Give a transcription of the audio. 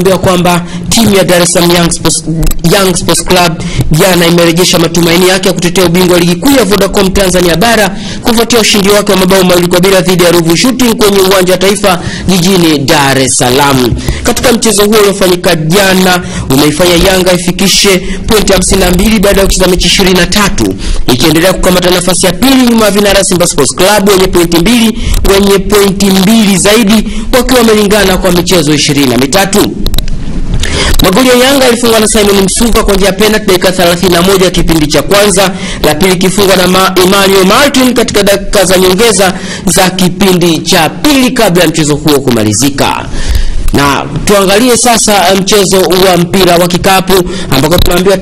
ambiwa kwamba timu ya Dar es Salaam Young Sports, Young Sports Club jana imerejesha matumaini yake ya kutetea ubingwa wa ligi kuu ya Vodacom Tanzania bara kufuatia ushindi wake wa mabao mawili kwa bila dhidi ya Ruvu Shooting kwenye uwanja wa Taifa jijini Dar es Salaam. Katika mchezo huo uliofanyika jana umeifanya Yanga ifikishe pointi 52 baada ya kucheza mechi 23 ikiendelea kukamata nafasi ya pili nyuma ya vinara Simba Sports Club wenye pointi mbili wenye pointi mbili zaidi wakiwa wamelingana kwa michezo ishirini na mitatu. Magoli ya Yanga yalifungwa na Simon Msuva kwa njia ya penalty dakika 31 ya kipindi cha kwanza, la pili ikifungwa na Ma Emmanuel Martin katika dakika za nyongeza za kipindi cha pili kabla ya mchezo huo kumalizika. Na tuangalie sasa mchezo wa mpira wa kikapu ambako tunaambiwa